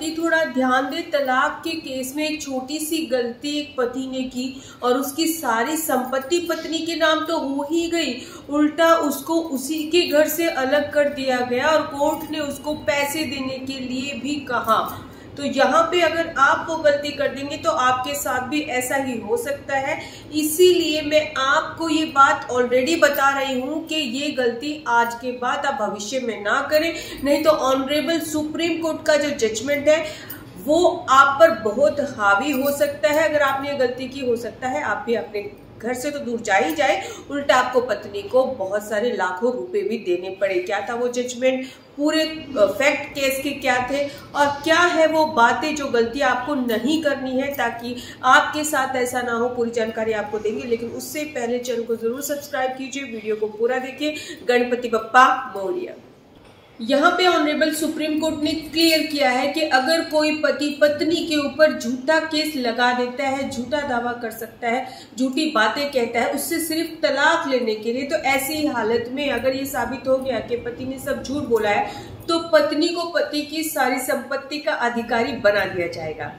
थोड़ा ध्यान दे, तलाक के केस में एक छोटी सी गलती एक पति ने की और उसकी सारी संपत्ति पत्नी के नाम तो हो ही गई। उल्टा उसको उसी के घर से अलग कर दिया गया और कोर्ट ने उसको पैसे देने के लिए भी कहा। तो यहाँ पे अगर आप वो गलती कर देंगे तो आपके साथ भी ऐसा ही हो सकता है। इसीलिए मैं आपको ये बात ऑलरेडी बता रही हूँ कि ये गलती आज के बाद आप भविष्य में ना करें। नहीं तो ऑनरेबल सुप्रीम कोर्ट का जो जजमेंट है, वो आप पर बहुत हावी हो सकता है। अगर आपने ये गलती की, हो सकता है आप भी अपने घर से तो दूर जा ही जाए। उल्टा आपको पत्नी को बहुत सारे लाखों रुपए भी देने पड़े। क्या था वो जजमेंट पूरे फैक्ट केस के क्या थे? और क्या है वो बातें जो गलती आपको नहीं करनी है ताकि आपके साथ ऐसा ना हो? पूरी जानकारी आपको देंगे, लेकिन उससे पहले चैनल को ज़रूर सब्सक्राइब कीजिए। वीडियो को पूरा देखिए। गणपति बप्पा मौर्य। यहाँ पे ऑनरेबल सुप्रीम कोर्ट ने क्लियर किया है कि अगर कोई पति पत्नी के ऊपर झूठा केस लगा देता है, झूठा दावा कर सकता है, झूठी बातें कहता है, उससे सिर्फ़ तलाक लेने के लिए तो ऐसी हालत में अगर ये साबित हो गया कि पति ने सब झूठ बोला है तो पत्नी को पति की सारी संपत्ति का अधिकारी बना दिया जाएगा।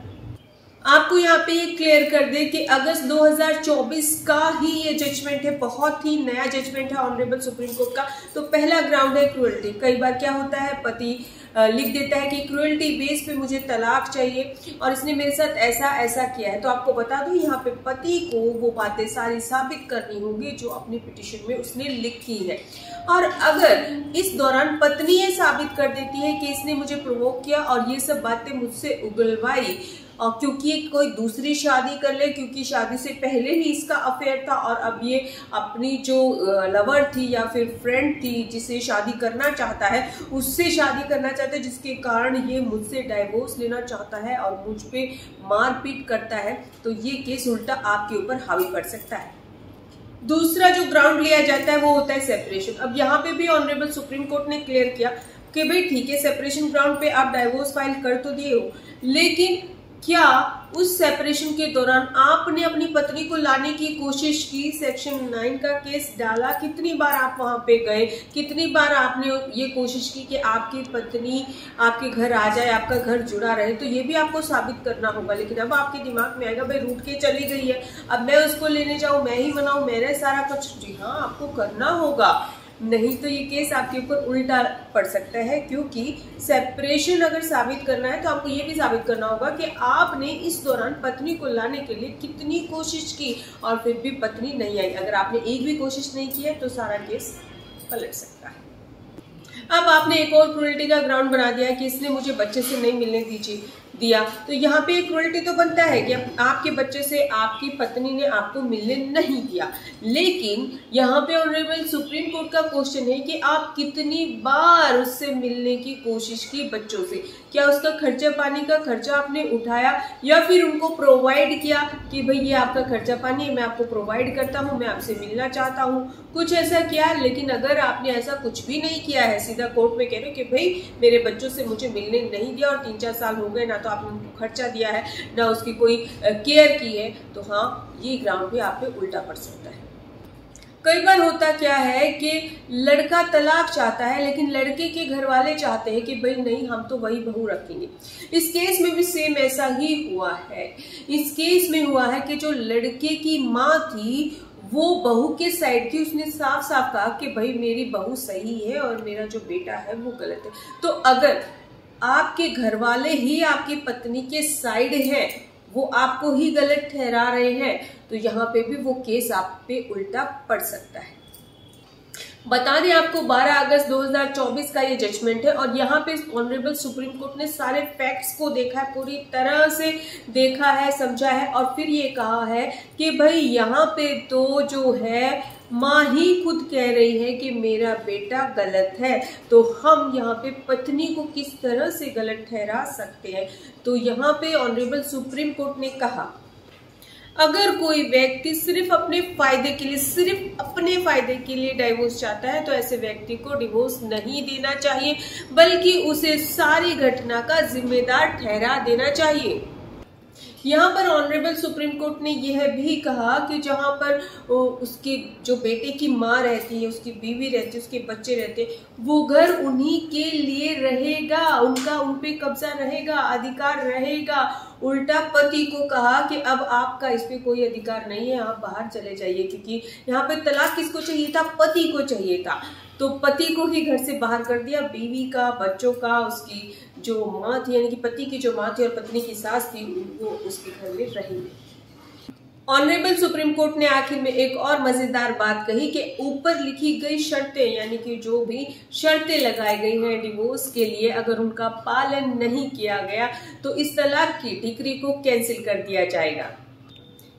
आपको यहाँ पे ये क्लियर कर दे कि अगस्त 2024 का ही ये जजमेंट है, बहुत ही नया जजमेंट है ऑनरेबल सुप्रीम कोर्ट का। तो पहला ग्राउंड है क्रुअल्टी कई बार क्या होता है, पति लिख देता है कि क्रुअल्टी बेस पे मुझे तलाक चाहिए और इसने मेरे साथ ऐसा ऐसा किया है। तो आपको बता दू, यहाँ पे पति को वो बातें सारी साबित करनी होगी जो अपनी पिटिशन में उसने लिखी है। और अगर इस दौरान पत्नी ये साबित कर देती है कि इसने मुझे प्रोवोक किया और ये सब बातें मुझसे उगलवाई क्योंकि कोई दूसरी शादी कर ले, क्योंकि शादी से पहले ही इसका अफेयर था और अब ये अपनी जो लवर थी या फिर फ्रेंड थी जिसे शादी करना चाहता है, उससे शादी करना चाहता है, जिसके कारण ये मुझसे डाइवोर्स लेना चाहता है और मुझ पर मारपीट करता है तो ये केस उल्टा आपके ऊपर हावी पड़ सकता है। दूसरा जो ग्राउंड लिया जाता है वो होता है सेपरेशन अब यहाँ पे भी ऑनरेबल सुप्रीम कोर्ट ने क्लियर किया कि भाई ठीक है सेपरेशन ग्राउंड पे आप डाइवोर्स फ़ाइल कर तो दिए हो, लेकिन क्या उस सेपरेशन के दौरान आपने अपनी पत्नी को लाने की कोशिश की? सेक्शन नाइन का केस डाला। कितनी बार आप वहाँ पे गए? कितनी बार आपने ये कोशिश की कि आपकी पत्नी आपके घर आ जाए, आपका घर जुड़ा रहे? तो ये भी आपको साबित करना होगा। लेकिन अब आपके दिमाग में आएगा, भाई रूट के चली गई है। अब मैं उसको लेने जाऊँ, मैं ही बनाऊँ मेरे सारा कुछ? जी हाँ आपको करना होगा। नहीं तो ये केस आपके ऊपर उल्टा पड़ सकता है, क्योंकि सेपरेशन अगर साबित करना है तो आपको ये भी साबित करना होगा कि आपने इस दौरान पत्नी को लाने के लिए कितनी कोशिश की और फिर भी पत्नी नहीं आई। अगर आपने एक भी कोशिश नहीं की है तो सारा केस पलट सकता है। अब आपने एक और क्रूलिटी का ग्राउंड बना दिया कि इसने मुझे बच्चे से नहीं मिलने दीजिए दिया। तो यहाँ पे क्रुअल्टी तो बनता है कि आपके बच्चे से आपकी पत्नी ने आपको मिलने नहीं दिया। लेकिन यहाँ पे ऑनरेबल सुप्रीम कोर्ट का क्वेश्चन है कि आप कितनी बार उससे मिलने की कोशिश की बच्चों से? क्या उसका खर्चा पानी का खर्चा आपने उठाया या फिर उनको प्रोवाइड किया कि भाई ये आपका खर्चा पानी है, मैं आपको प्रोवाइड करता हूँ, मैं आपसे मिलना चाहता हूँ? कुछ ऐसा किया, लेकिन अगर आपने ऐसा कुछ भी नहीं किया है, सीधा कोर्ट में कह रहे हो कि भाई मेरे बच्चों से मुझे मिलने नहीं दिया और तीन चार साल हो गए ना तो आपने उनको खर्चा दिया है, ना उसकी कोई केयर की है तो हाँ ये ग्राउंड पे आप पे उल्टा पड़ सकता है। कई बार होता क्या है कि लड़का तलाक चाहता है, लेकिन लड़के के घर वाले चाहते हैं कि भाई नहीं, हम तो वही बहू रखेंगे। इस केस में भी सेम ऐसा ही हुआ है। इस केस में हुआ है कि जो लड़के की माँ थी, वो बहू के साइड की उसने साफ़ साफ़ कहा कि भाई मेरी बहू सही है और मेरा जो बेटा है वो गलत है। तो अगर आपके घर वाले ही आपकी पत्नी के साइड हैं। वो आपको ही गलत ठहरा रहे हैं। तो यहाँ पे भी वो केस आप पे उल्टा पड़ सकता है। बता दें आपको 12 अगस्त 2024 का ये जजमेंट है और यहाँ पे ऑनरेबल सुप्रीम कोर्ट ने सारे फैक्ट्स को देखा है, पूरी तरह से देखा है, समझा है और फिर ये कहा है कि भाई यहाँ पे तो जो है माँ ही खुद कह रही है कि मेरा बेटा गलत है। तो हम यहाँ पे पत्नी को किस तरह से गलत ठहरा सकते हैं? तो यहाँ पे ऑनरेबल सुप्रीम कोर्ट ने कहा, अगर कोई व्यक्ति सिर्फ़ अपने फ़ायदे के लिए, सिर्फ़ अपने फ़ायदे के लिए डाइवोर्स चाहता है तो ऐसे व्यक्ति को डिवोर्स नहीं देना चाहिए, बल्कि उसे सारी घटना का जिम्मेदार ठहरा देना चाहिए। यहाँ पर ऑनरेबल सुप्रीम कोर्ट ने यह भी कहा कि जहाँ पर उसके जो बेटे की माँ रहती है, उसकी बीवी रहती है, उसके बच्चे रहते वो घर उन्हीं के लिए रहेगा। उनका, उन पे कब्जा रहेगा, अधिकार रहेगा। उल्टा पति को कहा कि अब आपका इस पे कोई अधिकार नहीं है, आप बाहर चले जाइए, क्योंकि यहाँ पे तलाक किसको चाहिए था? पति को चाहिए था। तो पति को ही घर से बाहर कर दिया, बीवी का, बच्चों का, उसकी जो माँ थी, यानी कि पति की जो माँ थी और पत्नी की सास थी, वो उसके घर में रहेंगे ऑनरेबल सुप्रीम कोर्ट ने आखिर में एक और मज़ेदार बात कही कि ऊपर लिखी गई शर्तें, यानी कि जो भी शर्तें लगाई गई हैं डिवोर्स के लिए, अगर उनका पालन नहीं किया गया तो इस तलाक की डिग्री को कैंसिल कर दिया जाएगा।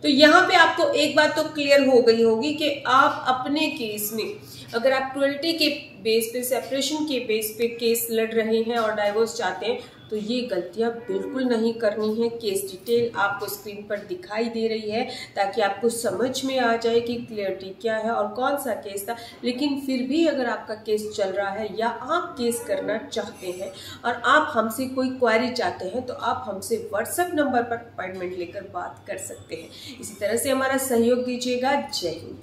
तो यहाँ पे आपको एक बात तो क्लियर हो गई होगी कि आप अपने केस में अगर आप ट्वेल्टी के बेस पे सेपरेशन के बेस पे केस लड़ रहे हैं और डाइवोर्स चाहते हैं तो ये गलतियाँ बिल्कुल नहीं करनी है। केस डिटेल आपको स्क्रीन पर दिखाई दे रही है ताकि आपको समझ में आ जाए कि क्लियरिटी क्या है और कौन सा केस था। लेकिन फिर भी अगर आपका केस चल रहा है या आप केस करना चाहते हैं और आप हमसे कोई क्वारी चाहते हैं तो आप हमसे व्हाट्सएप नंबर पर अपॉइंटमेंट लेकर बात कर सकते हैं। इसी तरह से हमारा सहयोग दीजिएगा। जय हिंद।